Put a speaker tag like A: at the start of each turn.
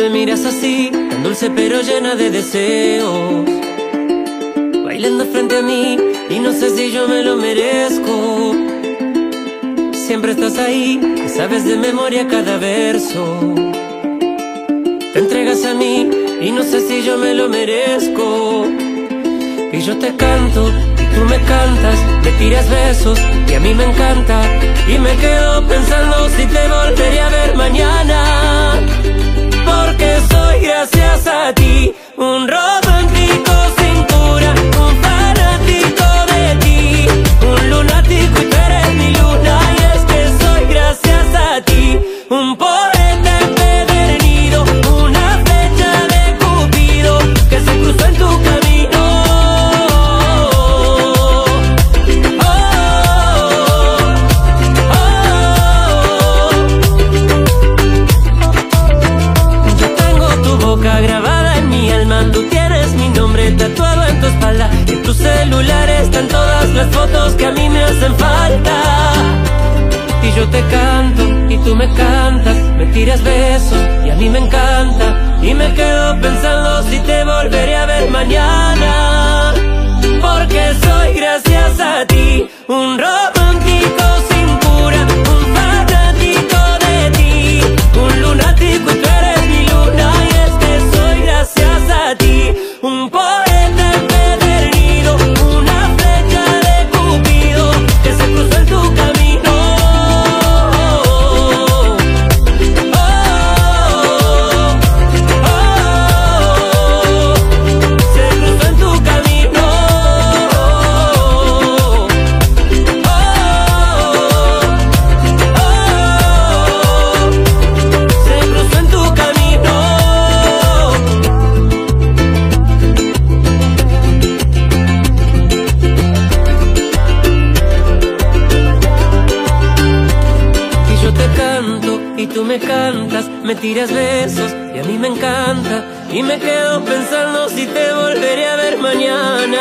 A: me miras así, tan dulce pero llena de deseos. Bailando frente a mí y no sé si yo me lo merezco. Siempre estás ahí y sabes de memoria cada verso. Te entregas a mí y no sé si yo me lo merezco. Y yo te canto y tú me cantas, te tiras besos y a mí me encanta. Y me quedo pensando si te volvería a ver mañana. Tú tienes mi nombre tatuado en tu espalda. En tu celular están todas las fotos que a mí me hacen falta. Y yo te canto y tú me cantas, me tiras besos y a mí me encanta. Y me quedo pensando si te volveré a ver mañana. Tú me cantas, me tiras besos y a mí me encanta. Y me quedo pensando si te volveré a ver mañana.